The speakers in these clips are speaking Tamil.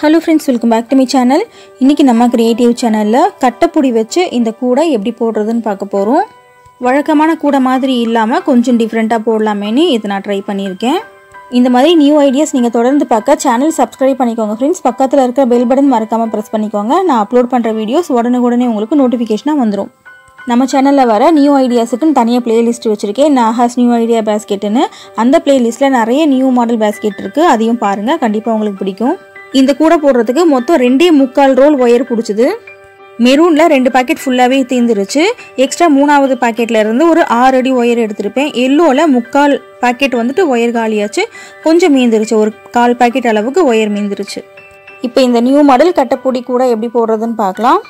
Hello friends welcome back to me channel இன்றைக்கி நம்ம கிரியேட்டிவ் சேனலில் கட்டைப்பொடி வச்சு இந்த கூடை எப்படி போடுறதுன்னு பார்க்க போகிறோம் வழக்கமான கூடை மாதிரி இல்லாமல் கொஞ்சம் டிஃப்ரெண்ட்டாக போடலாமேன்னு இதை நான் ட்ரை பண்ணியிருக்கேன். இந்த மாதிரி நியூ ஐடியாஸ் நீங்கள் தொடர்ந்து பார்க்க சேனல் சப்ஸ்கிரைப் பண்ணிக்கோங்க ஃப்ரெண்ட்ஸ் பக்கத்தில் இருக்கிற பெல் பட்டன் மறக்காமல் ப்ரெஸ் பண்ணிக்கோங்க. நான் அப்லோட் பண்ணுற வீடியோஸ் உடனுக்குடனே உங்களுக்கு நோட்டிஃபிகேஷனாக வந்துடும் நம்ம சேனலில் வர நியூ ஐடியாஸுக்குன்னு தனியாக பிளேலிஸ்ட் வச்சுருக்கேன். நாஹாஸ் நியூ ஐடியா பேஸ்கெட்டுன்னு அந்த பிளேலிஸ்ட்டில் நிறைய நியூ மாடல் பேஸ்கெட் இருக்குது அதையும் பாருங்கள் கண்டிப்பாக உங்களுக்கு பிடிக்கும். இந்த கூடை போடுறதுக்கு மொத்தம் ரெண்டே முக்கால் ரோல் ஒயர் பிடிச்சிது. மெரூனில் ரெண்டு பாக்கெட் ஃபுல்லாகவே தீர்ந்துருச்சு எக்ஸ்ட்ரா மூணாவது பாக்கெட்டில் இருந்து ஒரு ஆறு அடி ஒயர் எடுத்திருப்பேன். எல்லோவில் முக்கால் பாக்கெட் வந்துட்டு ஒயர் காலியாச்சு. கொஞ்சம் மீந்துருச்சு. ஒரு கால் பாக்கெட் அளவுக்கு ஒயர் மீந்துருச்சு. இப்போ இந்த நியூ மாடல் கட்டைப்பொடி கூட எப்படி போடுறதுன்னு பார்க்கலாம்.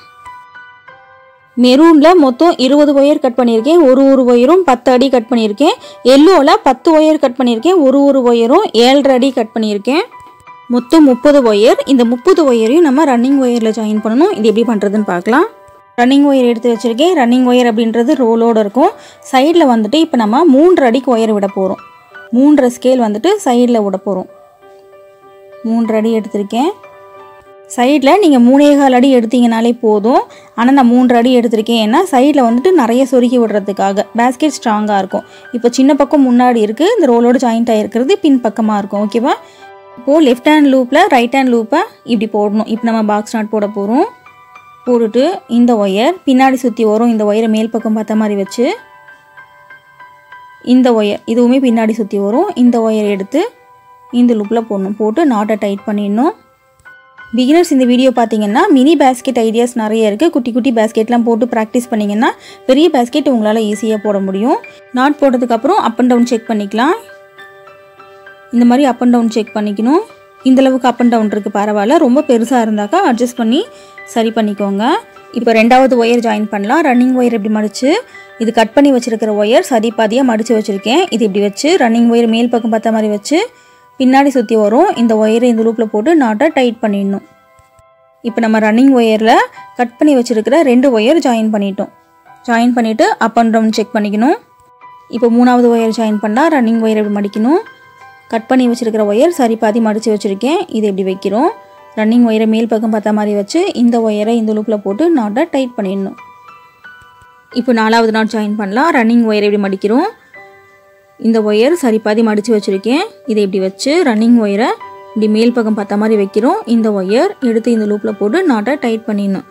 மெரூனில் மொத்தம் இருபது ஒயர் கட் பண்ணியிருக்கேன். ஒரு ஒரு ஒயரும் பத்து அடி கட் பண்ணியிருக்கேன். எல்லோவில் பத்து ஒயர் கட் பண்ணியிருக்கேன். ஒரு ஒரு ஒயரும் ஏழரை அடி கட் பண்ணியிருக்கேன். மொத்தம் முப்பது ஒயர் இந்த முப்பது ஒயரையும் நம்ம ரன்னிங் ஒயரில் ஜாயின் பண்ணணும். இது எப்படி பண்ணுறதுன்னு பார்க்கலாம். ரன்னிங் ஒயர் எடுத்து வச்சுருக்கேன். ரன்னிங் ஒயர் அப்படின்றது ரோலோடு இருக்கும். சைடில் வந்துட்டு இப்போ நம்ம மூன்று அடிக்கு ஒயர் விட போகிறோம் மூன்றரை ஸ்கேல் வந்துட்டு சைடில் விட போகிறோம் மூன்று அடி எடுத்திருக்கேன். சைடில் நீங்கள் மூணே கால் அடி எடுத்தீங்கனாலே போதும். ஆனால் நான் மூன்று அடி எடுத்திருக்கேன். ஏன்னா சைடில் வந்துட்டு நிறைய சொருகி விடுறதுக்காக பேஸ்கெட் ஸ்ட்ராங்காக இருக்கும். இப்போ சின்ன பக்கம் முன்னாடி இருக்குது இந்த ரோலோடு ஜாயிண்ட் ஆகிருக்கிறது பின் பக்கமாக இருக்கும். ஓகேவா இப்போது லெஃப்ட் ஹேண்ட் லூப்பில் ரைட் ஹேண்ட் லூப்பை இப்படி போடணும். இப்போ நம்ம பாக்ஸ் நாட் போட போகிறோம் போட்டுட்டு இந்த ஒயர் பின்னாடி சுற்றி வரும். இந்த ஒயரை மேல் பக்கம் பார்த்த மாதிரி வச்சு இந்த ஒயர் இதுவுமே பின்னாடி சுற்றி வரும். இந்த ஒயர் எடுத்து இந்த லூப்பில் போடணும். போட்டு நாட்டை டைட் பண்ணிடணும். பிகினர்ஸ் இந்த வீடியோ பார்த்தீங்கன்னா மினி பேஸ்கெட் ஐடியாஸ் நிறைய இருக்குது குட்டி குட்டி பேஸ்கெட்லாம் போட்டு ப்ராக்டிஸ் பண்ணிங்கன்னா பெரிய பேஸ்கெட் உங்களால் ஈஸியாக போட முடியும். நாட் போட்டதுக்கப்புறம் அப் அண்ட் டவுன் செக் பண்ணிக்கலாம். இந்த மாதிரி அப் அண்ட் டவுன் செக் பண்ணிக்கணும். இந்தளவுக்கு அப் அண்ட் டவுன் இருக்குது பரவாயில்ல. ரொம்ப பெருசாக இருந்தாக்கா அட்ஜஸ்ட் பண்ணி சரி பண்ணிக்கோங்க. இப்போ ரெண்டாவது ஒயர் ஜாயின் பண்ணலாம். ரன்னிங் ஒயர் இப்படி மடித்து இது கட் பண்ணி வச்சுருக்கிற ஒயர் சரி பாதியாக மடித்து வச்சுருக்கேன். இது இப்படி வச்சு ரன்னிங் ஒயர் மேல் பக்கம் பார்த்த மாதிரி வச்சு பின்னாடி சுற்றி வரும். இந்த ஒயரை இந்த லூப்பில் போட்டு நாட்டை டைட் பண்ணிடணும். இப்போ நம்ம ரன்னிங் ஒயரில் கட் பண்ணி வச்சுருக்கிற ரெண்டு ஒயர் ஜாயின் பண்ணிட்டோம். ஜாயின் பண்ணிவிட்டு அப் அண்ட் டவுன் செக் பண்ணிக்கணும். இப்போ மூணாவது ஒயர் ஜாயின் பண்ணால் ரன்னிங் ஒயர் இப்படி மடிக்கணும். கட் பண்ணி வச்சுருக்கிற ஒயர் சரி பாதி மடித்து வச்சுருக்கேன். இது எப்படி வைக்கிறோம். ரன்னிங் ஒயரை மேல் பக்கம் பார்த்த மாதிரி வச்சு இந்த ஒயரை இந்த லூப்பில் போட்டு நாட்டை டைட் பண்ணிடணும். இப்போ நாலாவது நாட் ஜாயின் பண்ணலாம். ரன்னிங் ஒயரை இப்படி மடிக்கிறோம். இந்த ஒயர் சரி பாதி மடித்து வச்சுருக்கேன். இதை இப்படி வச்சு ரன்னிங் ஒயரை இப்படி மேல் பக்கம் பார்த்த மாதிரி வைக்கிறோம். இந்த ஒயர் எடுத்து இந்த லூப்பில் போட்டு நாட்டை டைட் பண்ணிடணும்.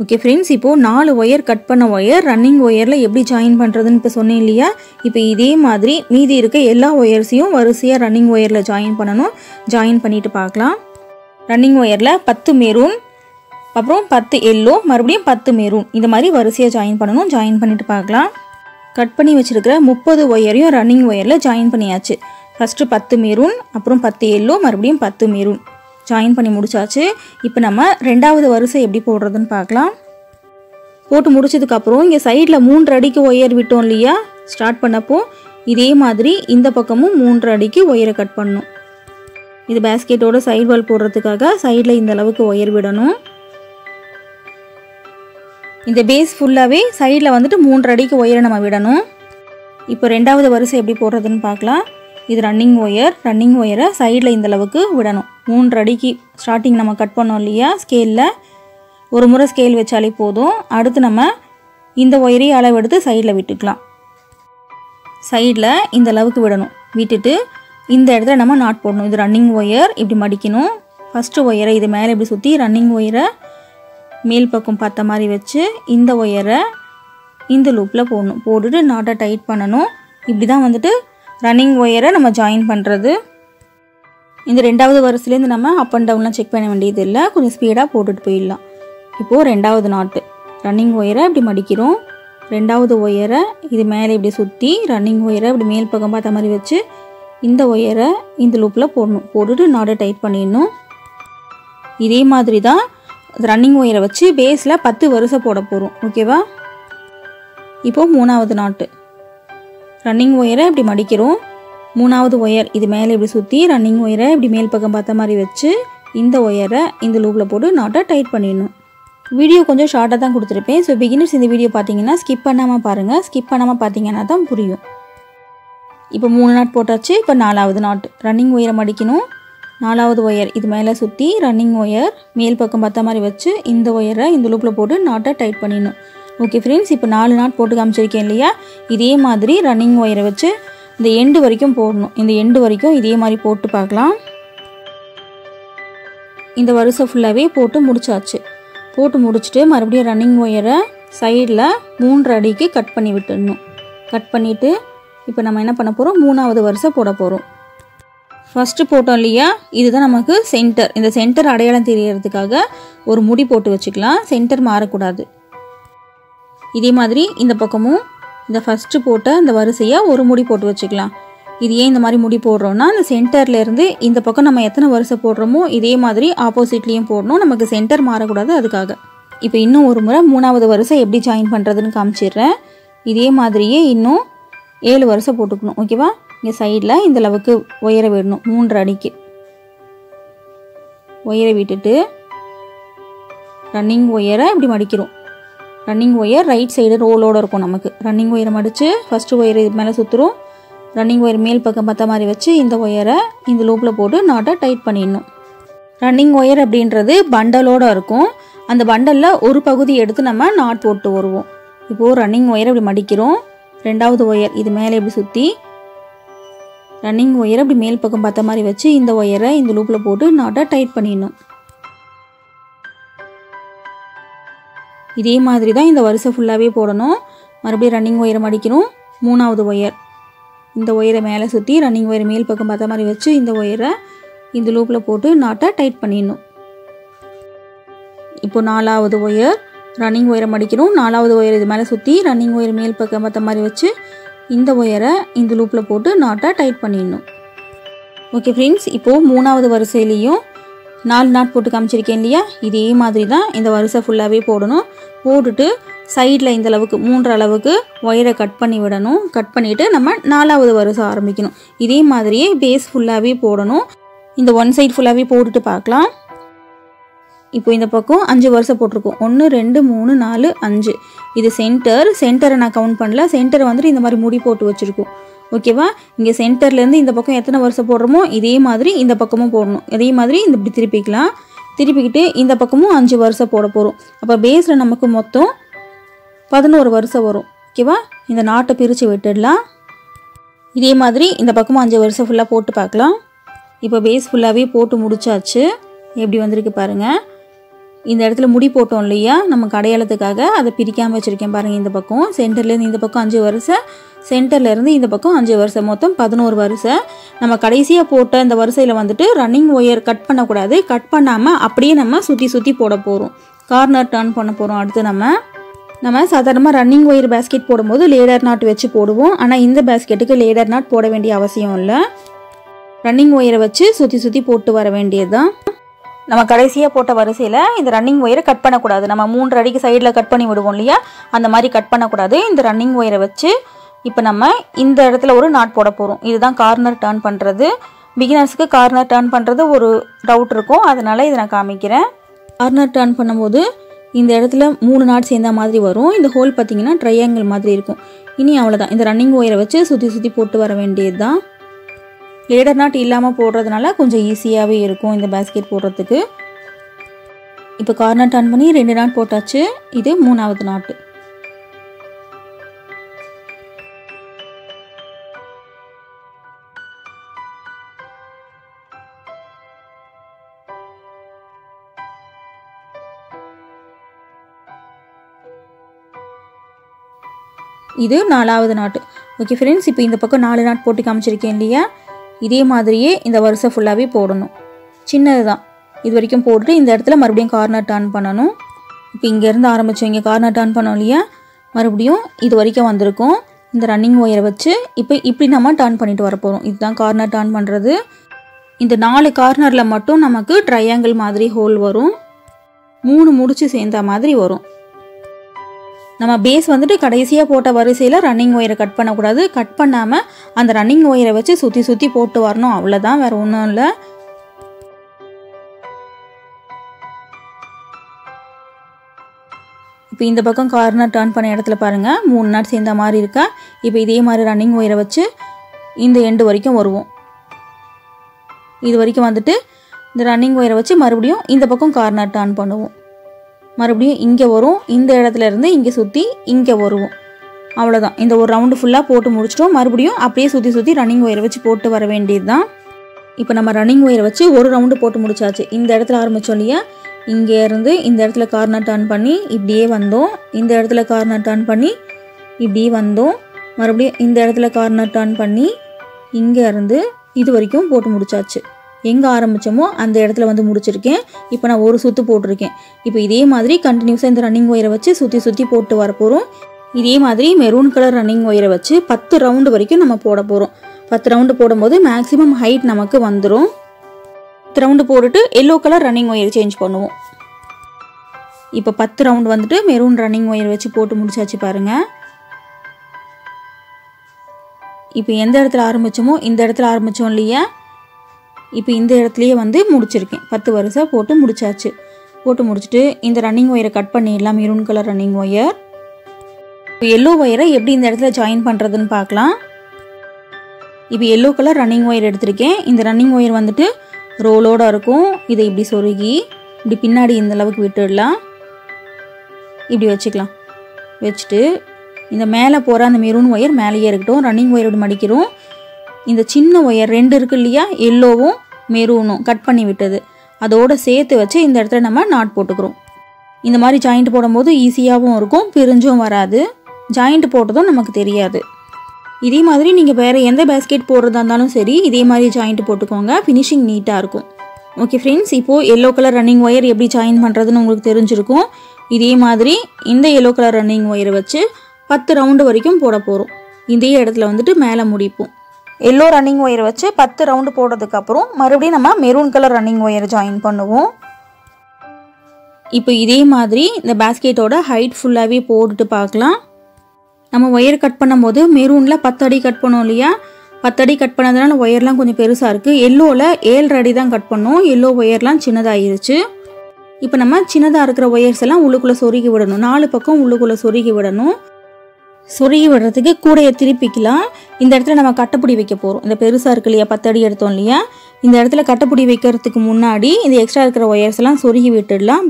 ஓகே ஃப்ரெண்ட்ஸ் இப்போது நாலு ஒயர் கட் பண்ண ஒயர் ரன்னிங் ஒயரில் எப்படி ஜாயின் பண்ணுறதுன்னு இப்போ சொன்னேன் இல்லையா? இப்போ இதே மாதிரி மீதி இருக்க எல்லா ஒயர்ஸையும் வரிசையாக ரன்னிங் ஒயரில் ஜாயின் பண்ணணும். ஜாயின் பண்ணிவிட்டு பார்க்கலாம். ரன்னிங் ஒயரில் பத்து மெரூன் அப்புறம் பத்து எல்லோ மறுபடியும் பத்து மெரூன். இந்த மாதிரி வரிசையாக ஜாயின் பண்ணணும். ஜாயின் பண்ணிவிட்டு பார்க்கலாம். கட் பண்ணி வச்சுருக்கிற முப்பது ஒயரையும் ரன்னிங் ஒயரில் ஜாயின் பண்ணியாச்சு. ஃபஸ்ட்டு பத்து மெரூன் அப்புறம் பத்து எல்லோ மறுபடியும் பத்து மெரூன். ஜாயின் பண்ணி முடிச்சாச்சு. இப்போ நம்ம ரெண்டாவது வரிசை எப்படி போடுறதுன்னு பார்க்கலாம். போட்டு முடிச்சதுக்கப்புறம் இங்கே சைடில் மூன்று அடிக்கு ஒயர் விட்டோம் இல்லையா? ஸ்டார்ட் பண்ணப்போ இதே மாதிரி இந்த பக்கமும் மூன்று அடிக்கு ஒயரை கட் பண்ணணும் இது பேஸ்கெட்டோட சைடு வால் போடுறதுக்காக சைடில் இந்த அளவுக்கு ஒயர் விடணும். இந்த பேஸ் ஃபுல்லாகவே சைடில் வந்துட்டு மூன்று அடிக்கு ஒயரை நம்ம விடணும். இப்போ ரெண்டாவது வரிசை எப்படி போடுறதுன்னு பார்க்கலாம். இது ரன்னிங் ஒயர் ரன்னிங் ஒயரை சைடில் இந்த அளவுக்கு விடணும். மூன்று அடிக்கு ஸ்டார்டிங் நம்ம கட் பண்ணோம் இல்லையா? ஸ்கேலில் ஒரு முறை ஸ்கேல் வச்சாலே போதும். அடுத்து நம்ம இந்த ஒயரையும் அளவெடுத்து சைடில் விட்டுக்கலாம். சைடில் இந்த அளவுக்கு விடணும். விட்டுட்டு இந்த இடத்துல நம்ம நாட் போடணும். இது ரன்னிங் ஒயர் இப்படி மடிக்கணும். ஃபஸ்ட்டு ஒயரை இது மேலே இப்படி சுற்றி ரன்னிங் ஒயரை மேல் பக்கம் பார்த்த மாதிரி வச்சு இந்த ஒயரை இந்த லூப்பில் போடணும். போட்டுட்டு நாட்டை டைட் பண்ணணும். இப்படி தான் வந்துட்டு ரன்னிங் ஒயரை நம்ம ஜாயின் பண்ணுறது இந்த ரெண்டாவது வரிசையிலேருந்து நம்ம அப் அண்ட் டவுன்லாம் செக் பண்ண வேண்டியது இல்லை. கொஞ்சம் ஸ்பீடாக போட்டுட்டு போயிடலாம். இப்போது ரெண்டாவது நாட்டு ரன்னிங் ஒயரை இப்படி மடிக்கிறோம். ரெண்டாவது ஒயரை இது மேலே இப்படி சுற்றி ரன்னிங் ஒயரை இப்படி மேல் பக்கம் பார்த்த மாதிரி வச்சு இந்த ஒயரை இந்த லூப்பில் போடணும். போட்டுட்டு நாடை டைட் பண்ணிடணும். இதே மாதிரி தான் ரன்னிங் ஒயரை வச்சு பேஸில் பத்து வருஷம் போட போகிறோம் ஓகேவா இப்போது மூணாவது நாட்டு ரன்னிங் ஒயரை இப்படி மடிக்கிறோம். மூணாவது ஒயர் இது மேலே இப்படி சுற்றி ரன்னிங் ஒயரை இப்படி மேல் பக்கம் பார்த்த மாதிரி வச்சு இந்த ஒயரை இந்த லூப்பில் போட்டு நாட்டை டைட் பண்ணிடணும். வீடியோ கொஞ்சம் ஷார்ட்டாக தான் கொடுத்துருப்பேன். ஸோ பிகினர்ஸ் இந்த வீடியோ பார்த்தீங்கன்னா ஸ்கிப் பண்ணாமல் பாருங்கள் ஸ்கிப் பண்ணாமல் பார்த்தீங்கன்னா தான் புரியும். இப்போ மூணு நாட் போட்டாச்சு. இப்போ நாலாவது நாட் ரன்னிங் ஒயரை மடிக்கணும். நாலாவது ஒயர் இது மேலே சுற்றி ரன்னிங் ஒயர் மேல் பக்கம் பார்த்த மாதிரி வச்சு இந்த ஒயரை இந்த லூப்பில் போட்டு நாட்டை டைட் பண்ணிடணும். ஓகே ஃப்ரெண்ட்ஸ் இப்போ நாலு நாட் போட்டு காமிச்சிருக்கேன் இல்லையா? இதே மாதிரி ரன்னிங் ஒயரை வச்சு இந்த எண்டு வரைக்கும் போடணும். இந்த எண்டு வரைக்கும் இதே மாதிரி போட்டு பார்க்கலாம். இந்த வரிசை ஃபுல்லாகவே போட்டு முடிச்சாச்சு. போட்டு முடிச்சுட்டு மறுபடியும் ரன்னிங் ஒயரை சைடில் மூன்று அடிக்கு கட் பண்ணி விட்டுடணும். கட் பண்ணிவிட்டு இப்போ நம்ம என்ன பண்ண போகிறோம் மூணாவது வருஷம் போட போகிறோம் ஃபஸ்ட்டு போட்டோம் இல்லையா? இதுதான் நமக்கு சென்டர் இந்த சென்டர் அடையாளம் தெரியறதுக்காக ஒரு முடி போட்டு வச்சுக்கலாம். சென்டர் மாறக்கூடாது. இதே மாதிரி இந்த பக்கமும் இந்த ஃபஸ்ட்டு போட்ட இந்த வரிசையை ஒரு முடி போட்டு வச்சுக்கலாம். இது ஏன் இந்த மாதிரி முடி போடுறோம்னா இந்த சென்டர்லேருந்து இந்த பக்கம் நம்ம எத்தனை வரிசை போடுறோமோ இதே மாதிரி ஆப்போசிட்லேயும் போடணும். நமக்கு சென்டர் மாறக்கூடாது அதுக்காக. இப்போ இன்னும் ஒரு முறை மூணாவது வரிசை எப்படி ஜாயின் பண்ணுறதுன்னு காமிச்சிடுறேன். இதே மாதிரியே இன்னும் ஏழு வரிசை போட்டுக்கணும் ஓகேவா இங்கே சைடில் இந்த அளவுக்கு ஒயரை விடணும் மூன்று அடிக்கு. ஒயரை விட்டுட்டு ரன்னிங் ஒயரை இப்படி மடிக்கிறோம். ரன்னிங் ஒயர் ரைட் சைடு ரோலோடு இருக்கும் நமக்கு. ரன்னிங் ஒயரை மடித்து ஃபஸ்ட்டு ஒயர் இது மேலே சுற்றுறோம் ரன்னிங் ஒயர் மேல் பக்கம் பார்த்த மாதிரி வச்சு இந்த ஒயரை இந்த லூப்பில் போட்டு நாட்டை டைட் பண்ணிடணும். ரன்னிங் ஒயர் அப்படின்றது பண்டலோடு இருக்கும். அந்த பண்டலில் ஒரு பகுதி எடுத்து நம்ம நாட் போட்டு வருவோம். இப்போது ரன்னிங் ஒயரை இப்படி மடிக்கிறோம். ரெண்டாவது ஒயர் இது மேலே இப்படி சுற்றி ரன்னிங் ஒயரை இப்படி மேல் பக்கம் பார்த்த மாதிரி வச்சு இந்த ஒயரை இந்த லூப்பில் போட்டு நாட்டை டைட் பண்ணிடணும். இதே மாதிரி தான் இந்த வரிசை ஃபுல்லாகவே போடணும். மறுபடியும் ரன்னிங் ஒயரை மடிக்கணும். மூணாவது ஒயர் இந்த ஒயரை மேலே சுற்றி ரன்னிங் ஒயர் மேல் பக்கம் பார்த்த மாதிரி வச்சு இந்த ஒயரை இந்த லூப்பில் போட்டு நாட்டை டைட் பண்ணிடணும். இப்போ நாலாவது ஒயர் ரன்னிங் ஒயரை மடிக்கணும். நாலாவது ஒயர் இது மேலே சுற்றி ரன்னிங் ஒயர் மேல் பக்கம் பார்த்த மாதிரி வச்சு இந்த ஒயரை இந்த லூப்பில் போட்டு நாட்டை டைட் பண்ணிடணும். ஓகே ஃப்ரெண்ட்ஸ் இப்போது மூணாவது வரிசையிலையும் நாலு நாட் போட்டு காமிச்சிருக்கேன் இல்லையா? இதே மாதிரி தான் இந்த வரிசை ஃபுல்லாகவே போடணும். போட்டுட்டு சைடில் இந்த அளவுக்கு மூன்று அளவுக்கு ஒயரை கட் பண்ணி விடணும். கட் பண்ணிவிட்டு நம்ம நாலாவது வருஷம் ஆரம்பிக்கணும். இதே மாதிரியே பேஸ் ஃபுல்லாகவே போடணும். இந்த ஒன் சைடு ஃபுல்லாகவே போட்டுட்டு பார்க்கலாம். இப்போ இந்த பக்கம் அஞ்சு வருஷம் போட்டிருக்கோம். ஒன்று ரெண்டு மூணு நாலு அஞ்சு. இது சென்டர் சென்டரை நான் கவுண்ட் பண்ணல. சென்டரை வந்துட்டு இந்த மாதிரி முடி போட்டு வச்சுருக்கோம். ஓகேவா இங்கே சென்டர்லேருந்து இந்த பக்கம் எத்தனை வருஷம் போடுறோமோ இதே மாதிரி இந்த பக்கமும் போடணும். இதே மாதிரி இந்த இப்படி திருப்பிக்கலாம். திருப்பிக்கிட்டு இந்த பக்கமும் அஞ்சு வருஷம் போட போகிறோம் அப்போ பேஸில் நமக்கு மொத்தம் பதினோரு வருஷம் வரும். ஓகேவா இந்த நாட்டை பிரித்து விட்டுடலாம். இதே மாதிரி இந்த பக்கமும் அஞ்சு வருஷம் ஃபுல்லாக போட்டு பார்க்கலாம். இப்போ பேஸ் ஃபுல்லாகவே போட்டு முடிச்சாச்சு. எப்படி வந்திருக்கு பாருங்கள் இந்த இடத்துல முடி போட்டோம் இல்லையா? நமக்கு அடையாளத்துக்காக அதை பிரிக்காமல் வச்சுருக்கேன் பாருங்கள் இந்த பக்கம். சென்டர்லேருந்து இந்த பக்கம் அஞ்சு வருஷம் சென்டர்லேருந்து இந்த பக்கம் அஞ்சு வருஷம் மொத்தம் பதினோரு வருஷம் நம்ம கடைசியாக போட்ட இந்த வரிசையில் வந்துட்டு ரன்னிங் ஒயர் கட் பண்ணக்கூடாது. கட் பண்ணாமல் அப்படியே நம்ம சுற்றி சுற்றி போட போகிறோம் கார்னர் டர்ன் பண்ண போகிறோம் அடுத்து நம்ம நம்ம சாதாரணமாக ரன்னிங் ஒயர் பேஸ்கெட் போடும்போது லேடர் நாட் வச்சு போடுவோம். ஆனால் இந்த பேஸ்கெட்டுக்கு லேடர் நாட் போட வேண்டிய அவசியம் இல்லை. ரன்னிங் ஒயரை வச்சு சுற்றி சுற்றி போட்டு வர வேண்டியது தான் நம்ம கடைசியாக போட்ட வரிசையில் இந்த ரன்னிங் ஒயரை கட் பண்ணக்கூடாது. நம்ம மூன்று அடிக்கு சைடில் கட் பண்ணி விடுவோம் இல்லையா? அந்த மாதிரி கட் பண்ணக்கூடாது. இந்த ரன்னிங் ஒயரை வச்சு இப்போ நம்ம இந்த இடத்துல ஒரு நாட் போட போகிறோம் இதுதான் கார்னர் டேர்ன் பண்ணுறது பிகினர்ஸ்க்கு கார்னர் டேர்ன் பண்ணுறது ஒரு டவுட் இருக்கும். அதனால் இதை நான் காமிக்கிறேன். கார்னர் டேர்ன் பண்ணும்போது இந்த இடத்துல மூணு நாட் சேர்ந்த மாதிரி வரும். இந்த ஹோல் பார்த்திங்கன்னா ட்ரையாங்கிள் மாதிரி இருக்கும். இனி அவ்வளோதான் இந்த ரன்னிங் ஒயரை வச்சு சுற்றி சுற்றி போட்டு வர வேண்டியது தான் லேடர் நாட் இல்லாமல் போடுறதுனால கொஞ்சம் ஈஸியாகவே இருக்கும் இந்த பேஸ்கெட் போடுறதுக்கு. இப்போ கார்னர் டர்ன் பண்ணி ரெண்டு நாட் போட்டாச்சு. இது மூணாவது நாட்டு இது நாலாவது நாட்டு ஓகே ஃப்ரெண்ட்ஸ் இப்போ இந்த பக்கம் நாலு நாட் போட்டு காமிச்சிருக்கேன் இல்லையா? இதே மாதிரியே இந்த வருஷம் ஃபுல்லாகவே போடணும். சின்னது தான் இது வரைக்கும் போட்டுட்டு இந்த இடத்துல மறுபடியும் கார்னர் டர்ன் பண்ணணும். இப்போ இங்கேருந்து ஆரம்பித்தோம் இங்கே கார்னர் டர்ன் பண்ணோம் இல்லையா? மறுபடியும் இது வரைக்கும் வந்திருக்கும். இந்த ரன்னிங் ஒயரை வச்சு இப்போ இப்படி நம்ம டர்ன் பண்ணிட்டு வர போகிறோம் இதுதான் கார்னர் டர்ன் பண்ணுறது இந்த நாலு கார்னரில் மட்டும் நமக்கு ட்ரையாங்கிள் மாதிரி ஹோல் வரும். மூணு முடிச்சு சேர்ந்த மாதிரி வரும். நம்ம பேஸ் வந்துட்டு கடைசியாக போட்ட வரிசையில் ரன்னிங் ஒயரை கட் பண்ணக்கூடாது. கட் பண்ணாமல் அந்த ரன்னிங் ஒயரை வச்சு சுற்றி சுற்றி போட்டு வரணும். அவ்வளோதான் வேறு ஒன்றும் இல்லை. இப்போ இந்த பக்கம் கார்னர் டேர்ன் பண்ண இடத்துல பாருங்கள் மூணு நாட் சேர்ந்த மாதிரி இருக்கா? இப்போ இதே மாதிரி ரன்னிங் ஒயரை வச்சு இந்த எண்டு வரைக்கும் வருவோம். இது வரைக்கும் வந்துட்டு இந்த ரன்னிங் ஒயரை வச்சு மறுபடியும் இந்த பக்கம் கார்னர் டேர்ன் பண்ணுவோம். மறுபடியும் இங்கே வரும் இந்த இடத்துல இருந்து இங்கே சுற்றி இங்கே வருவோம். அவ்வளோதான் இந்த ஒரு ரவுண்டு ஃபுல்லாக போட்டு முடிச்சிட்டோம். மறுபடியும் அப்படியே சுற்றி சுற்றி ரன்னிங் ஒயரை வச்சு போட்டு வர வேண்டியது தான் இப்போ நம்ம ரன்னிங் ஒயரை வச்சு ஒரு ரவுண்டு போட்டு முடிச்சாச்சு. இந்த இடத்துல ஆரம்பித்தோம் இல்லையா? இங்கே இருந்து இந்த இடத்துல கார்னர் டர்ன் பண்ணி இப்படியே வந்தோம். இந்த இடத்துல கார்னர் டர்ன் பண்ணி இப்படியே வந்தோம். மறுபடியும் இந்த இடத்துல கார்னர் டர்ன் பண்ணி இங்கே இருந்து இது வரைக்கும் போட்டு முடிச்சாச்சு. எங்கே ஆரம்பித்தோமோ அந்த இடத்துல வந்து முடிச்சிருக்கேன். இப்போ நான் ஒரு சுற்று போட்டிருக்கேன். இப்போ இதே மாதிரி கண்டினியூஸாக இந்த ரன்னிங் ஒயரை வச்சு சுற்றி சுற்றி போட்டு வர போகிறோம் இதே மாதிரி மெரூன் கலர் ரன்னிங் ஒயரை வச்சு பத்து ரவுண்டு வரைக்கும் நம்ம போட போகிறோம் பத்து ரவுண்டு போடும்போது மேக்ஸிமம் ஹைட் நமக்கு வந்துடும் பத்து ரவுண்டு போட்டுட்டு yellow colour running wire change பண்ணுவோம். இப்போ பத்து ரவுண்டு வந்துட்டு மெரூன் ரன்னிங் ஒயர் வச்சு போட்டு முடிச்சாச்சு பாருங்கள் இப்போ எந்த இடத்துல ஆரம்பித்தோமோ இந்த இடத்துல ஆரம்பித்தோம் இல்லையா? இப்போ இந்த இடத்துலையே வந்து முடிச்சிருக்கேன். பத்து வருஷம் போட்டு முடிச்சாச்சு. போட்டு முடிச்சுட்டு இந்த ரன்னிங் ஒயரை கட் பண்ணிடலாம். மெரூன் கலர் ரன்னிங் ஒயர் இப்போ எல்லோ ஒயரை எப்படி இந்த இடத்துல ஜாயின் பண்ணுறதுன்னு பார்க்கலாம். இப்போ எல்லோ கலர் ரன்னிங் ஒயர் எடுத்திருக்கேன். இந்த ரன்னிங் ஒயர் வந்துட்டு ரோலோட இருக்கும். இதை இப்படி சொருகி இப்படி பின்னாடி இந்த அளவுக்கு விட்டுடலாம். இப்படி வச்சுக்கலாம். வச்சுட்டு இந்த மேலே போகிற அந்த மெரூன் ஒயர் மேலேயே இருக்கட்டும். ரன்னிங் ஒயரோடு மடிக்கிறோம். இந்த சின்ன ஒயர் ரெண்டு இருக்கு இல்லையா? எல்லோவும் மெரூனும் கட் பண்ணி விட்டது. அதோட சேர்த்து வச்சு இந்த இடத்துல நம்ம நாட் போட்டுக்கிறோம். இந்த மாதிரி ஜாயிண்ட் போடும்போது ஈஸியாகவும் இருக்கும் பிரிஞ்சும் வராது. ஜாயிண்ட் போட்டதும் நமக்கு தெரியாது. இதே மாதிரி நீங்கள் வேறு எந்த பேஸ்கெட் போடுறதா இருந்தாலும் சரி இதே மாதிரி ஜாயிண்ட் போட்டுக்கோங்க. ஃபினிஷிங் நீட்டாக இருக்கும். ஓகே ஃப்ரெண்ட்ஸ் இப்போது எல்லோ கலர் ரன்னிங் ஒயர் எப்படி ஜாயின் பண்ணுறதுன்னு உங்களுக்கு தெரிஞ்சிருக்கும். இதே மாதிரி இந்த எல்லோ கலர் ரன்னிங் ஒயரை வச்சு பத்து ரவுண்டு வரைக்கும் போட போகிறோம் இதே இடத்துல வந்துட்டு மேலே முடிப்போம். எல்லோ ரன்னிங் ஒயரை வச்சு பத்து ரவுண்டு போடுறதுக்கப்புறம் மறுபடியும் நம்ம மெரூன் கலர் ரன்னிங் ஒயரை ஜாயின் பண்ணுவோம். இப்போ இதே மாதிரி இந்த பேஸ்கெட்டோட ஹைட் ஃபுல்லாகவே போட்டுட்டு பார்க்கலாம். நம்ம ஒயர் கட் பண்ணும்போது மெரூனில் பத்து அடி கட் பண்ணோம் இல்லையா? பத்தடி கட் பண்ணதுனால ஒயர்லாம் கொஞ்சம் பெருசாக இருக்குது எல்லோவில் ஏழு அடி தான் கட் பண்ணோம். எல்லோ ஒயர்லாம் சின்னதாகிருச்சு இப்போ நம்ம சின்னதாக இருக்கிற ஒயர்ஸ் எல்லாம் உள்ளுக்குள்ளே சொருகி விடணும். நாலு பக்கம் உள்ளுக்குள்ளே சொருகி விடணும். சொருகி விடுறதுக்கு கூடையை திருப்பிக்கலாம். இந்த இடத்துல நம்ம கட்டப்பிடி வைக்க போகிறோம் இந்த பெருசாக இருக்கு இல்லையா? பத்தடி எடுத்தோம் இல்லையா? இந்த இடத்துல கட்டப்பிடி வைக்கிறதுக்கு முன்னாடி இந்த எக்ஸ்ட்ரா இருக்கிற ஒயர்ஸ் எல்லாம் சொருகி விட்டுடலாம்.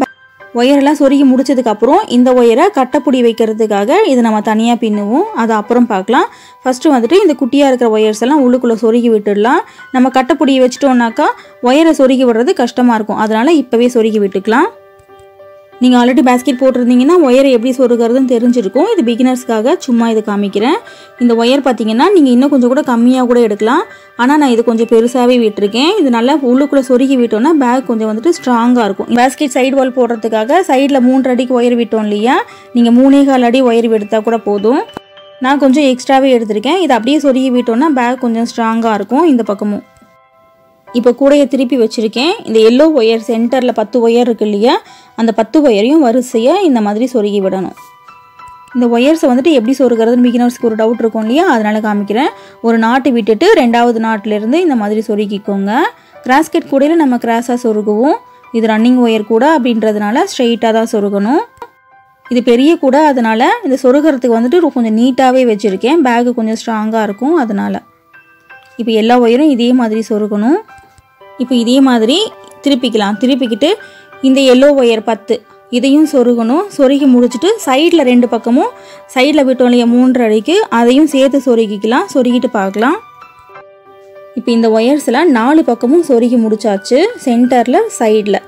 ஒயரெல்லாம் சொருகி முடிச்சதுக்கப்புறம் இந்த ஒயரை கட்டப்பிடி வைக்கிறதுக்காக இதை நம்ம தனியாக பின்னுவோம். அதை அப்புறம் பார்க்கலாம். ஃபஸ்ட்டு வந்துட்டு இந்த குட்டியாக இருக்கிற ஒயர்ஸ் எல்லாம் உள்ளுக்குள்ளே சொருகி விட்டுடலாம். நம்ம கட்டப்பிடி வச்சிட்டோம்னாக்கா ஒயரை சொருகி விடுறது கஷ்டமாக இருக்கும். அதனால் இப்போவே சொருகி விட்டுக்கலாம். நீங்கள் ஆல்ரெடி பேஸ்கெட் போட்டிருந்தீங்கன்னா ஒயரை எப்படி சொருகிறதுன்னு தெரிஞ்சிருக்கும். இது பிகினர்ஸ்க்காக சும்மா இது காமிக்கிறேன். இந்த ஒயர் பார்த்தீங்கன்னா நீங்கள் இன்னும் கொஞ்சம் கூட கம்மியாக கூட எடுக்கலாம். ஆனால் நான் இது கொஞ்சம் பெருசாகவே விட்டுருக்கேன். இது நல்லா உள்ளுக்குள்ளே சொருகி விட்டோன்னா பேக் கொஞ்சம் வந்துட்டு ஸ்ட்ராங்காக இருக்கும். பேஸ்கெட் சைடு வால் போடுறதுக்காக சைடில் மூன்று அடிக்கு ஒயர் விட்டோம் இல்லையா? நீங்கள் மூணே கால் அடி ஒயர் எடுத்தால் கூட போதும். நான் கொஞ்சம் எக்ஸ்ட்ராவே எடுத்திருக்கேன். இது அப்படியே சொருகி விட்டோன்னா பேக் கொஞ்சம் ஸ்ட்ராங்காக இருக்கும். இந்த பக்கமும். இப்போ கூடையை திருப்பி வச்சுருக்கேன். இந்த எல்லோ ஒயர் சென்டரில் பத்து ஒயர் இருக்கு இல்லையா? அந்த பத்து ஒயரையும் வரிசையாக இந்த மாதிரி சொருகி விடணும். இந்த ஒயர்ஸை வந்துட்டு எப்படி சொருகிறதுன்னு பிகினர்ஸ்க்கு ஒரு டவுட் இருக்கும் இல்லையா? அதனால் காமிக்கிறேன். ஒரு நாட்டு விட்டுட்டு ரெண்டாவது நாட்டிலேருந்து இந்த மாதிரி சொருகிக்கோங்க. கிராஸ்கெட் கூடையில் நம்ம கிராஸாக சொருகுவோம். இது ரன்னிங் ஒயர் கூட அப்படின்றதுனால ஸ்ட்ரெயிட்டாக தான் சொருகணும். இது பெரிய கூட அதனால் இந்த சொருகிறதுக்கு வந்துட்டு கொஞ்சம் நீட்டாகவே வச்சுருக்கேன். பேகு கொஞ்சம் ஸ்ட்ராங்காக இருக்கும் அதனால். இப்போ எல்லா ஒயரும் இதே மாதிரி சொருகணும். இப்போ இதே மாதிரி திருப்பிக்கலாம். திருப்பிக்கிட்டு இந்த எல்லோ ஒயர் பத்து. இதையும் சொருகணும். சொருகி முடிச்சுட்டு சைடில் ரெண்டு பக்கமும் சைடில் விட்டோம் இல்லையா மூன்று அடிக்கு அதையும் சேர்த்து சொருகிக்கலாம். சொருகிட்டு பார்க்கலாம். இப்போ இந்த ஒயர்ஸில் நாலு பக்கமும் சொருகி முடிச்சாச்சு சென்டரில் சைடில்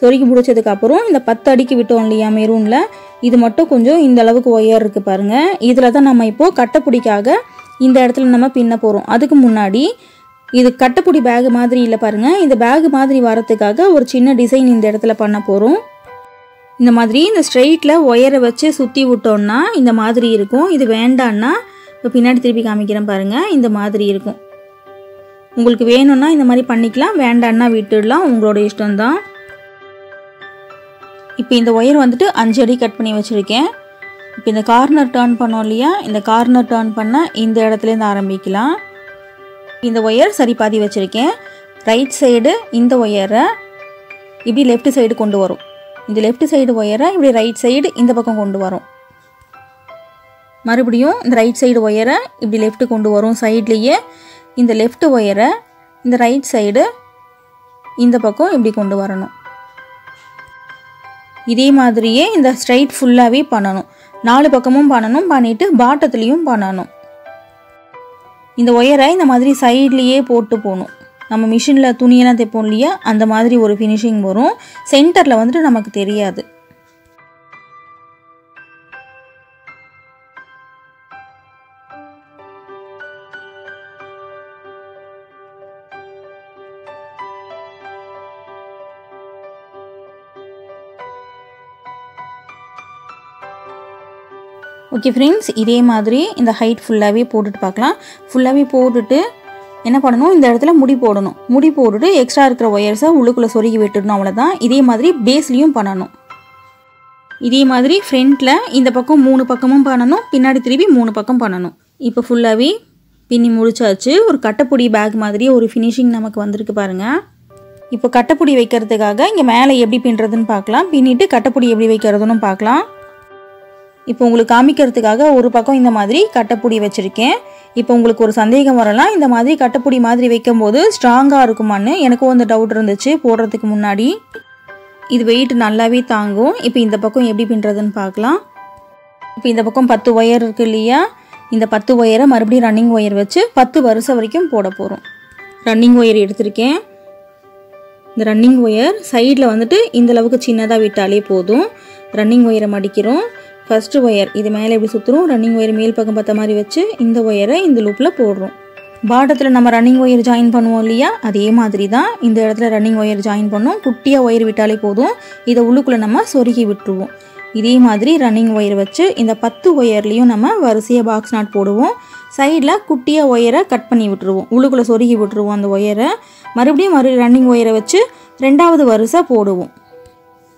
சொருகி முடிச்சதுக்கப்புறம் இந்த பத்து அடிக்கு விட்டோம் இல்லையா மெரூனில் இது மட்டும் கொஞ்சம் இந்த அளவுக்கு ஒயர் இருக்குது பாருங்கள் இதில் தான் நம்ம இப்போது கட்டைப்பிடிக்காக இந்த இடத்துல நம்ம பின்ன போகிறோம் அதுக்கு முன்னாடி இது கட்டப்புடி பேகு மாதிரி இல்லை பாருங்கள் இந்த பேகு மாதிரி வரத்துக்காக ஒரு சின்ன டிசைன் இந்த இடத்துல பண்ண போகிறோம் இந்த மாதிரி இந்த ஸ்ட்ரெயிட்டில் ஒயரை வச்சு சுற்றி விட்டோம்னா இந்த மாதிரி இருக்கும். இது வேண்டான்னா இப்போ பின்னாடி திருப்பி காமிக்கிறேன் பாருங்கள் இந்த மாதிரி இருக்கும். உங்களுக்கு வேணும்னா இந்த மாதிரி பண்ணிக்கலாம். வேண்டான்னா விட்டுடலாம். உங்களோட இஷ்டம்தான். இப்போ இந்த ஒயர் வந்துட்டு அஞ்சு அடி கட் பண்ணி வச்சுருக்கேன். இப்போ இந்த கார்னர் டேர்ன் பண்ணோம் இல்லையா? இந்த கார்னர் டேர்ன் பண்ண இந்த இடத்துலேருந்து ஆரம்பிக்கலாம். இந்த ஒயர் சரி பாதி வச்சுருக்கேன். ரைட் சைடு இந்த ஒயரை இப்படி லெஃப்ட் சைடு கொண்டு வரும். இந்த லெஃப்ட் சைடு ஒயரை இப்படி ரைட் சைடு இந்த பக்கம் கொண்டு வரும். மறுபடியும் இந்த ரைட் சைடு ஒயரை இப்படி லெஃப்ட் கொண்டு வரும் சைட்லேயே இந்த லெஃப்ட் ஒயரை இந்த ரைட் சைடு இந்த பக்கம் இப்படி கொண்டு வரணும். இதே மாதிரியே இந்த ஸ்ட்ரைட் ஃபுல்லாகவே பண்ணணும். நாலு பக்கமும் பண்ணணும் பண்ணிவிட்டு பாட்டத்துலேயும் பண்ணணும். இந்த ஒயரை இந்த மாதிரி சைட்லேயே போட்டு போகணும். நம்ம மிஷினில் துணியெல்லாம் தைப்போம் இல்லையா? அந்த மாதிரி ஒரு ஃபினிஷிங் வரும். சென்டரில் வந்துட்டு நமக்கு தெரியாது. ஓகே ஃப்ரெண்ட்ஸ் இதே மாதிரி இந்த ஹைட் ஃபுல்லாகவே போட்டுட்டு பார்க்கலாம். ஃபுல்லாகவே போட்டுட்டு என்ன பண்ணணும்? இந்த இடத்துல முடி போடணும். முடி போட்டுட்டு எக்ஸ்ட்ரா இருக்கிற ஒயர்ஸை உள்ளுக்குள்ளே சொருகி விட்டுடணும் அவ்வளோதான் இதே மாதிரி பேஸ்லேயும் பண்ணணும். இதே மாதிரி ஃப்ரண்ட்டில் இந்த பக்கம் மூணு பக்கமும் பண்ணணும் பின்னாடி திருப்பி மூணு பக்கம் பண்ணணும். இப்போ ஃபுல்லாகவே பின்னி முடிச்சாச்சு. ஒரு கட்டப்பொடி பேக் மாதிரி ஒரு ஃபினிஷிங் நமக்கு வந்திருக்கு பாருங்கள் இப்போ கட்டப்பொடி வைக்கிறதுக்காக இங்கே மேலே எப்படி பின்னுறதுன்னு பார்க்கலாம். பின்னிட்டு கட்டப்பொடி எப்படி வைக்கிறதுன்னு பார்க்கலாம். இப்போ உங்களுக்கு காமிக்கிறதுக்காக ஒரு பக்கம் இந்த மாதிரி கட்டப்பொடி வச்சுருக்கேன். இப்போ உங்களுக்கு ஒரு சந்தேகம் வரலாம். இந்த மாதிரி கட்டப்பொடி மாதிரி வைக்கும்போது ஸ்ட்ராங்காக இருக்குமான்னு எனக்கும் அந்த டவுட் இருந்துச்சு. போடுறதுக்கு முன்னாடி. இது வெயிட் நல்லாவே தாங்கும். இப்போ இந்த பக்கம் எப்படி பின்னுறதுன்னு பார்க்கலாம். இப்போ இந்த பக்கம் பத்து ஒயர் இருக்கு இல்லையா? இந்த பத்து ஒயரை மறுபடியும் ரன்னிங் ஒயர் வச்சு பத்து வருஷம் வரைக்கும் போட போகிறோம் ரன்னிங் ஒயர் எடுத்திருக்கேன். இந்த ரன்னிங் ஒயர் சைடில் வந்துட்டு இந்த அளவுக்கு சின்னதாக விட்டாலே போதும். ரன்னிங் ஒயரை மடிக்கிறோம். ஃபஸ்ட்டு ஒயர் இது மேலே எப்படி சுற்றுறோம் ரன்னிங் ஒயர் மேல் பக்கம் பார்த்த மாதிரி வச்சு இந்த ஒயரை இந்த லூப்பில் போடுறோம். பாட்டத்தில் நம்ம ரன்னிங் ஒயர் ஜாயின் பண்ணுவோம் இல்லையா? அதே மாதிரி தான் இந்த இடத்துல ரன்னிங் ஒயர் ஜாயின் பண்ணோம். குட்டியாக ஒயர் விட்டாலே போதும். இதை உள்ளுக்குள்ளே நம்ம சொருகி விட்டுருவோம். இதே மாதிரி ரன்னிங் ஒயர் வச்சு இந்த பத்து ஒயர்லேயும் நம்ம வரிசையாக பாக்ஸ் நாட் போடுவோம். சைடில் குட்டியாக ஒயரை கட் பண்ணி விட்டுருவோம். உள்ளுக்குள்ளே சொருகி விட்டுருவோம் அந்த ஒயரை மறுபடியும் மறு ரன்னிங் ஒயரை வச்சு ரெண்டாவது வரிசை போடுவோம்.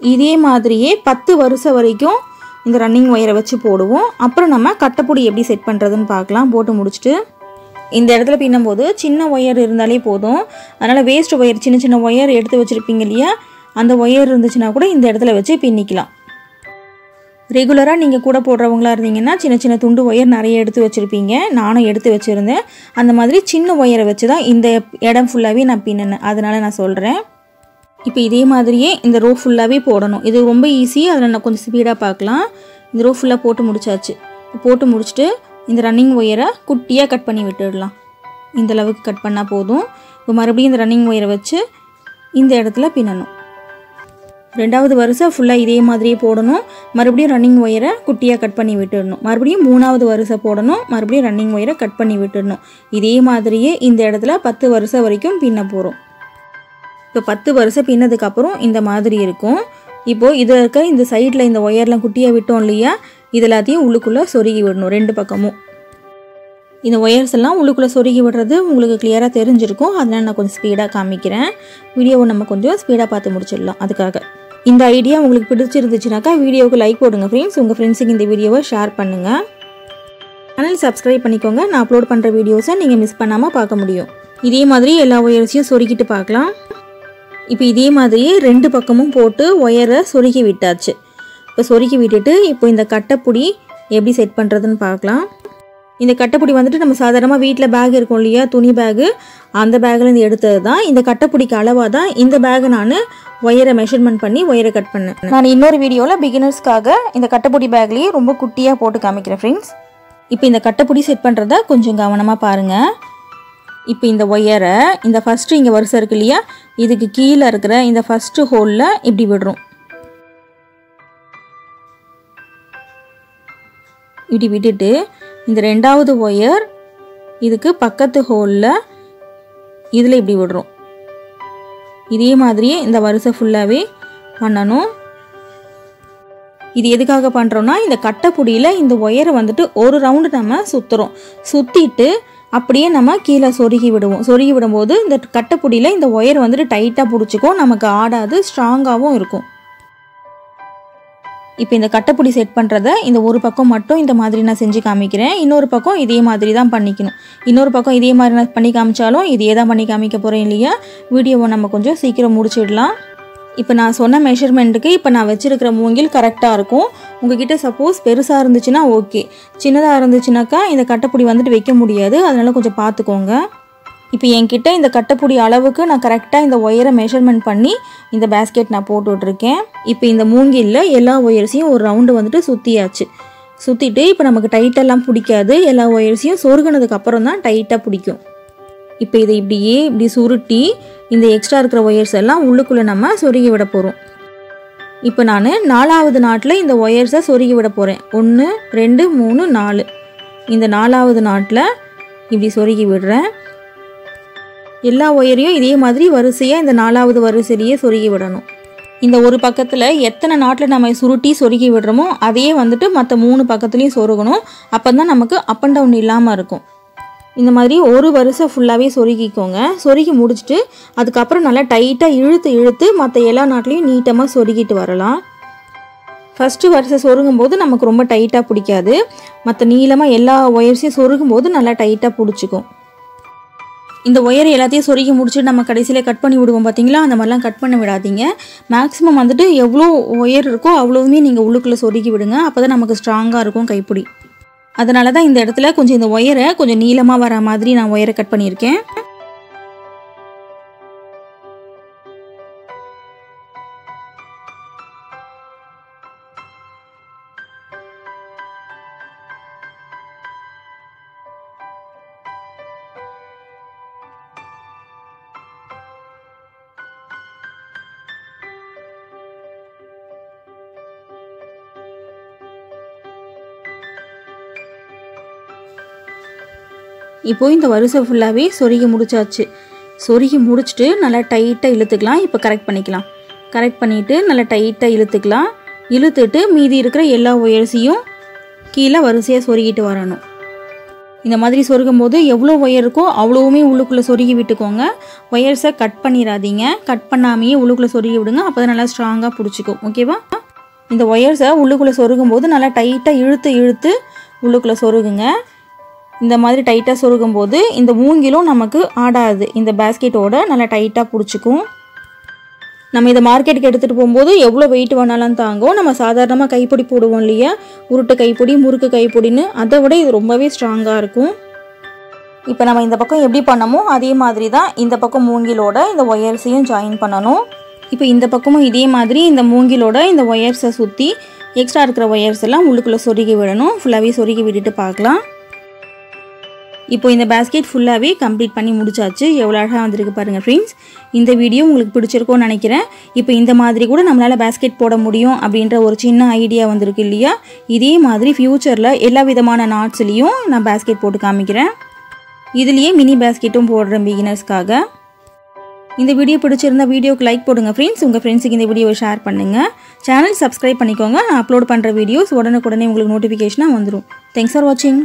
இதே மாதிரியே பத்து வருஷம் வரைக்கும் இந்த ரன்னிங் ஒயரை வச்சு போடுவோம். அப்புறம் நம்ம கட்டப்பொடி எப்படி செட் பண்ணுறதுன்னு பார்க்கலாம். போட்டு முடிச்சுட்டு இந்த இடத்துல பின்னும்போது சின்ன ஒயர் இருந்தாலே போதும். அதனால் வேஸ்ட் ஒயர் சின்ன சின்ன ஒயர் எடுத்து வச்சுருப்பீங்க இல்லையா? அந்த ஒயர் இருந்துச்சுன்னா கூட இந்த இடத்துல வச்சு பின்னிக்கலாம். ரெகுலராக நீங்கள் கூட போடுறவங்களா இருந்தீங்கன்னா சின்ன சின்ன துண்டு ஒயர் நிறைய எடுத்து வச்சுருப்பீங்க. நானும் எடுத்து வச்சுருந்தேன். அந்த மாதிரி சின்ன ஒயரை வச்சு தான் இந்த இடம் ஃபுல்லாகவே நான் பின்னினேன். அதனால் நான் சொல்கிறேன் இப்போ இதே மாதிரியே இந்த ரோ ஃபுல்லாகவே போடணும். இது ரொம்ப ஈஸி அதில் நான் கொஞ்சம் ஸ்பீடாக பார்க்கலாம். இந்த ரோ ஃபுல்லாக போட்டு முடிச்சாச்சு. போட்டு முடிச்சுட்டு இந்த ரன்னிங் ஒயரை குட்டியாக கட் பண்ணி விட்டுடலாம். இந்த அளவுக்கு கட் பண்ணால் போதும். இப்போ மறுபடியும் இந்த ரன்னிங் ஒயரை வச்சு இந்த இடத்துல பின்னணும். ரெண்டாவது வரிசை ஃபுல்லாக இதே மாதிரியே போடணும். மறுபடியும் ரன்னிங் ஒயரை குட்டியாக கட் பண்ணி விட்டுடணும். மறுபடியும் மூணாவது வரிசை போடணும். மறுபடியும் ரன்னிங் ஒயரை கட் பண்ணி விட்டுடணும். இதே மாதிரியே இந்த இடத்துல பத்து வருஷம் வரைக்கும் பின்ன போகிறோம் இப்போ பத்து வருஷம் பின்னதுக்கப்புறம் இந்த மாதிரி இருக்கும். இப்போது இதில் இருக்க இந்த சைடில் இந்த ஒயர்லாம் குட்டியாக விட்டோம் இல்லையா? இது எல்லாத்தையும் உள்ளுக்குள்ளே சொருகி விடணும் ரெண்டு பக்கமும். இந்த ஒயர்ஸ் எல்லாம் உள்ளுக்குள்ளே சொருகி விடுறது உங்களுக்கு கிளியராக தெரிஞ்சிருக்கும். அதனால் நான் கொஞ்சம் ஸ்பீடாக காமிக்கிறேன். வீடியோவை நம்ம கொஞ்சம் ஸ்பீடாக பார்த்து முடிச்சிடலாம். அதுக்காக. இந்த ஐடியா உங்களுக்கு பிடிச்சிருந்துச்சுனாக்கா வீடியோவுக்கு லைக் போடுங்க ஃப்ரெண்ட்ஸ் உங்கள் ஃப்ரெண்ட்ஸுக்கு இந்த வீடியோவை ஷேர் பண்ணுங்கள் சேனல் சப்ஸ்கிரைப் பண்ணிக்கோங்க. நான் அப்லோட் பண்ணுற வீடியோஸை நீங்கள் மிஸ் பண்ணாமல் பார்க்க முடியும். இதே மாதிரி எல்லா ஒயர்ஸையும் சொருகிட்டு பார்க்கலாம். இப்போ இதே மாதிரியே ரெண்டு பக்கமும் போட்டு ஒயரை சொருகி விட்டாச்சு. இப்போ சொருகி விட்டுட்டு இப்போ இந்த கட்டைப்புடி எப்படி செட் பண்ணுறதுன்னு பார்க்கலாம். இந்த கட்டைப்புடி வந்துட்டு நம்ம சாதாரணமாக வீட்டில் பேக் இருக்கும் இல்லையா? துணி பேகு அந்த பேக்லேருந்து எடுத்தது தான். இந்த கட்டைப்புடிக்கு அளவாக தான் இந்த பேகை நான் ஒயரை மெஷர்மெண்ட் பண்ணி ஒயரை கட் பண்ணேன். நான் இன்னொரு வீடியோவில் பிகினர்ஸ்க்காக இந்த கட்டைப்புடி பேக்லேயே ரொம்ப குட்டியாக போட்டு காமிக்கிறேன் ஃப்ரெண்ட்ஸ் இப்போ இந்த கட்டைப்புடி செட் பண்ணுறத கொஞ்சம் கவனமாக பாருங்கள் இப்போ இந்த ஒயரை இந்த ஃபஸ்ட்டு இங்கே வரிசை இருக்கு இல்லையா? இதுக்கு கீழே இருக்கிற இந்த ஃபஸ்ட்டு ஹோலில் இப்படி விடுறோம். இப்படி விட்டுட்டு இந்த ரெண்டாவது ஒயர் இதுக்கு பக்கத்து ஹோலில் இதில் இப்படி விடுறோம். இதே மாதிரியே இந்த வரிசை ஃபுல்லாகவே பண்ணணும். இது எதுக்காக பண்ணுறோன்னா இந்த கட்டைப்புடியில் இந்த ஒயரை வந்துட்டு ஒரு ரவுண்டு நம்ம சுற்றுறோம் சுற்றிட்டு அப்படியே நம்ம கீழே சொருகி விடுவோம். சொருகி விடும்போது இந்த கட்டைப்புடியில் இந்த ஒயர் வந்துட்டு டைட்டாக பிடிச்சிக்கும். நமக்கு ஆடாது ஸ்ட்ராங்காகவும் இருக்கும். இப்போ இந்த கட்டைப்புடி செட் பண்ணுறத இந்த ஒரு பக்கம் மட்டும் இந்த மாதிரி நான் செஞ்சு காமிக்கிறேன். இன்னொரு பக்கம் இதே மாதிரி தான் பண்ணிக்கணும். இன்னொரு பக்கம் இதே மாதிரி நான் பண்ணி காமிச்சாலும் இதே தான் பண்ணி காமிக்க போகிறேன் இல்லையா? வீடியோவை நம்ம கொஞ்சம் சீக்கிரம் முடிச்சிடலாம். இப்போ நான் சொன்ன மெஷர்மெண்ட்டுக்கு இப்போ நான் வச்சுருக்கிற மூங்கில் கரெக்டாக இருக்கும். உங்ககிட்ட சப்போஸ் பெருசாக இருந்துச்சுன்னா ஓகே சின்னதாக இருந்துச்சுனாக்கா இந்த கட்டைப்புடி வந்துட்டு வைக்க முடியாது. அதனால் கொஞ்சம் பார்த்துக்கோங்க இப்போ என்கிட்ட இந்த கட்டைப்புடி அளவுக்கு நான் கரெக்டாக இந்த ஒயரை மெஷர்மெண்ட் பண்ணி இந்த பேஸ்கெட் நான் போட்டு விட்ருக்கேன் இப்போ இந்த மூங்கிலில் எல்லா ஒயர்ஸையும் ஒரு ரவுண்டு வந்துட்டு சுற்றியாச்சு சுற்றிட்டு இப்போ நமக்கு டைட்டெல்லாம் பிடிக்காது. எல்லா ஒயர்ஸையும் சொருகினதுக்கு அப்புறம் தான் டைட்டாக பிடிக்கும். இப்போ இதை இப்படியே இப்படி சுருட்டி இந்த எக்ஸ்ட்ரா இருக்கிற ஒயர்ஸ் எல்லாம் உள்ளுக்குள்ளே நம்ம சொருகி விட போகிறோம் இப்போ நான் நாலாவது நாட்டில் இந்த ஒயர்ஸை சொருகி விட போகிறேன் ஒன்று ரெண்டு மூணு நாலு. இந்த நாலாவது நாட்டில் இப்படி சொருகி விடுறேன். எல்லா ஒயரையும் இதே மாதிரி வரிசையாக இந்த நாலாவது வரிசையிலேயே சொருகி விடணும். இந்த ஒரு பக்கத்தில் எத்தனை நாட்டில் நம்ம சுருட்டி சொருகி விடுறோமோ அதையே வந்துட்டு மற்ற மூணு பக்கத்துலேயும் சொருகணும். அப்போ தான் நமக்கு அப் அண்ட் டவுன் இல்லாமல் இருக்கும். இந்த மாதிரி ஒரு வருஷம் ஃபுல்லாகவே சொருகிக்கோங்க. சொருகி முடிச்சுட்டு அதுக்கப்புறம் நல்லா டைட்டாக இழுத்து இழுத்து மற்ற எல்லா நாட்லேயும் நீட்டமாக சொருகிட்டு வரலாம். ஃபஸ்ட்டு வரிசை சொருகும் போது நமக்கு ரொம்ப டைட்டாக பிடிக்காது. மற்ற நீளமாக எல்லா ஒயர்ஸையும் சொருகும் போது நல்லா டைட்டாக பிடிச்சிக்கும். இந்த ஒயர் எல்லாத்தையும் சொருகி முடிச்சுட்டு நம்ம கடைசியில் கட் பண்ணி விடுவோம் பார்த்தீங்களா அந்த மாதிரிலாம் கட் பண்ண விடாதீங்க. மேக்ஸிமம் வந்துட்டு எவ்வளோ ஒயர் இருக்கோ அவ்வளோவுமே நீங்கள் உள்ளுக்குள்ளே சொருகி விடுங்க. அப்போ தான் நமக்கு ஸ்ட்ராங்காக இருக்கும் கைப்பிடி. அதனால தான் இந்த இடத்துல கொஞ்சம் இந்த ஒயரை கொஞ்சம் நீளமாக வர மாதிரி நான் ஒயரை கட் பண்ணியிருக்கேன். இப்போது இந்த வரிசை ஃபுல்லாகவே சொருகி முடிச்சாச்சு. சொருகி முடிச்சுட்டு நல்லா டைட்டாக இழுத்துக்கலாம். இப்போ கரெக்ட் பண்ணிக்கலாம். கரெக்ட் பண்ணிவிட்டு நல்லா டைட்டாக இழுத்துக்கலாம். இழுத்துட்டு மீதி இருக்கிற எல்லா ஒயர்ஸையும் கீழே வரிசையாக சொருகிட்டு வரணும். இந்த மாதிரி சொருகும் போது எவ்வளோ ஒயர் இருக்கோ அவ்வளோவுமே உள்ளுக்குள்ளே சொருகி விட்டுக்கோங்க. ஒயர்ஸை கட் பண்ணிடாதீங்க. கட் பண்ணாமையே உள்ளுக்குள்ளே சொருகி விடுங்க. அப்போ தான் நல்லா ஸ்ட்ராங்காக பிடிச்சிக்கும். ஓகேவா இந்த ஒயர்ஸை உள்ளுக்குள்ளே சொருகும் போது நல்லா டைட்டாக இழுத்து இழுத்து உள்ளுக்குள்ளே சொருகுங்க. இந்த மாதிரி டைட்டாக சொருகும் போது இந்த மூங்கிலும் நமக்கு ஆடாது. இந்த பேஸ்கெட்டோட நல்லா டைட்டாக பிடிச்சிக்கும். நம்ம இதை மார்க்கெட்டுக்கு எடுத்துகிட்டு போகும்போது எவ்வளோ வெயிட் வேணாலும் தாங்கும். நம்ம சாதாரணமாக கைப்பொடி போடுவோம் இல்லையா? உருட்டு கைப்பொடி முறுக்கு கைப்பொடின்னு அதை விட இது ரொம்பவே ஸ்ட்ராங்காக இருக்கும். இப்போ நம்ம இந்த பக்கம் எப்படி பண்ணமோ அதே மாதிரி தான் இந்த பக்கம் மூங்கிலோட இந்த ஒயர்ஸையும் ஜாயின் பண்ணணும். இப்போ இந்த பக்கமும் இதே மாதிரி இந்த மூங்கிலோட இந்த ஒயர்ஸை சுற்றி எக்ஸ்ட்ரா இருக்கிற ஒயர்ஸ் எல்லாம் உள்ளுக்குள்ளே சொருகி விடணும். ஃபுல்லாகவே சொருகி விட்டுட்டு பார்க்கலாம். இப்போ இந்த பேஸ்கெட் ஃபுல்லாகவே கம்ப்ளீட் பண்ணி முடிச்சாச்சு. எவ்வளோ அழகாக வந்திருக்கு பாருங்கள் ஃப்ரெண்ட்ஸ் இந்த வீடியோ உங்களுக்கு பிடிச்சிருக்கோன்னு நினைக்கிறேன். இப்போ இந்த மாதிரி கூட நம்மளால் பேஸ்கெட் போட முடியும் அப்படின்ற ஒரு சின்ன ஐடியா வந்திருக்கு இல்லையா? இதே மாதிரி ஃப்யூச்சரில் எல்லா விதமான நாட்ஸ்லேயும் நான் பேஸ்கெட் போட்டு காமிக்கிறேன். இதுலேயே மினி பேஸ்கெட்டும் போடுறேன் பிகினர்ஸ்க்காக இந்த வீடியோ பிடிச்சிருந்தா வீடியோக்கு லைக் போடுங்க ஃப்ரெண்ட்ஸ் உங்கள் ஃப்ரெண்ட்ஸுக்கு இந்த வீடியோவை ஷேர் பண்ணுங்கள் சேனல் சப்ஸ்கிரைப் பண்ணிக்கோங்க. நான் அப்லோட் பண்ணுற வீடியோஸ் உடனுக்குடனே உங்களுக்கு நோட்டிஃபிகேஷனாக வந்துடும் தேங்க்ஸ் ஃபார் வாட்சிங்